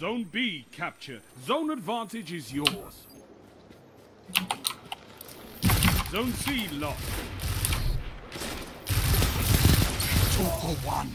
Zone B captured. Zone advantage is yours. Zone C lost. Two for one.